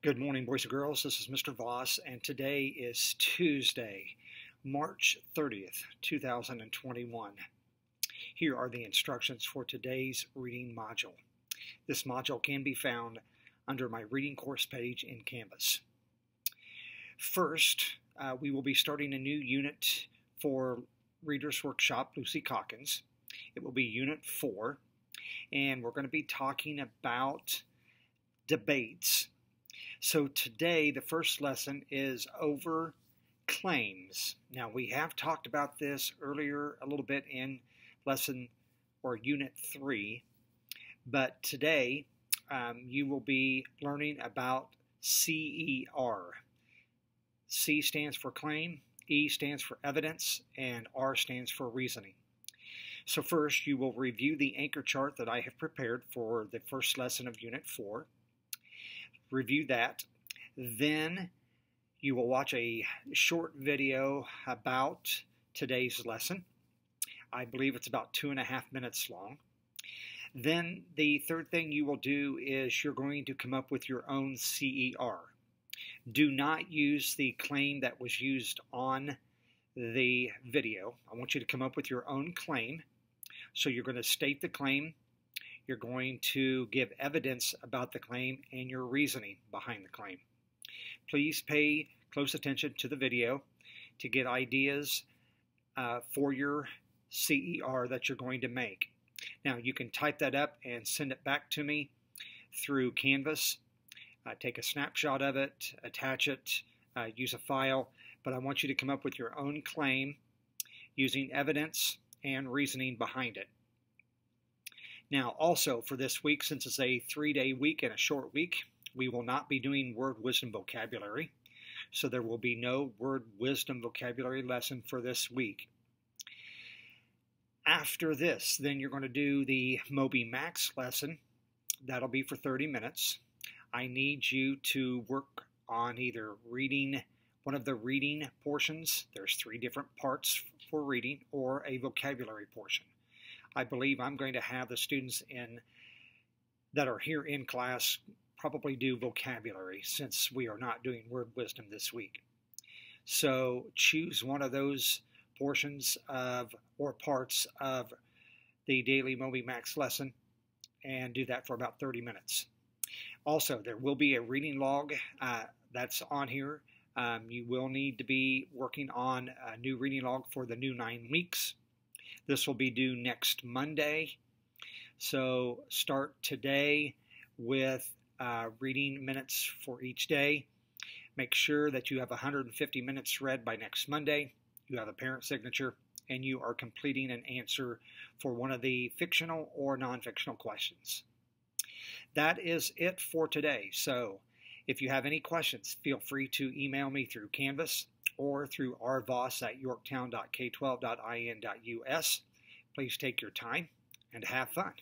Good morning, boys and girls. This is Mr. Voss, and today is Tuesday, March 30th, 2021. Here are the instructions for today's reading module. This module can be found under my reading course page in Canvas. First, uh, we will be starting a new unit for Reader's Workshop Lucy Calkins. It will be Unit 4, and we're going to be talking about debates. So today, the first lesson is over claims. Now, we have talked about this earlier a little bit in lesson or unit three, but today um, you will be learning about CER. C stands for claim, E stands for evidence, and R stands for reasoning. So first, you will review the anchor chart that I have prepared for the first lesson of Unit 4 review that. Then you will watch a short video about today's lesson. I believe it's about two and a half minutes long. Then the third thing you will do is you're going to come up with your own CER. Do not use the claim that was used on the video. I want you to come up with your own claim. So you're going to state the claim you're going to give evidence about the claim and your reasoning behind the claim. Please pay close attention to the video to get ideas uh, for your CER that you're going to make. Now, you can type that up and send it back to me through Canvas. Uh, take a snapshot of it, attach it, uh, use a file, but I want you to come up with your own claim using evidence and reasoning behind it. Now, also for this week, since it's a three day week and a short week, we will not be doing word wisdom vocabulary. So there will be no word wisdom vocabulary lesson for this week. After this, then you're going to do the Moby Max lesson. That'll be for 30 minutes. I need you to work on either reading one of the reading portions, there's three different parts for reading, or a vocabulary portion. I believe I'm going to have the students in that are here in class probably do vocabulary since we are not doing word wisdom this week. So choose one of those portions of or parts of the daily Moby Max lesson and do that for about 30 minutes. Also, there will be a reading log uh, that's on here. Um, you will need to be working on a new reading log for the new nine weeks. This will be due next Monday. So start today with uh, reading minutes for each day. Make sure that you have 150 minutes read by next Monday. You have a parent signature and you are completing an answer for one of the fictional or non fictional questions. That is it for today. So if you have any questions, feel free to email me through Canvas or through rvoss at yorktown.k12.in.us. Please take your time and have fun.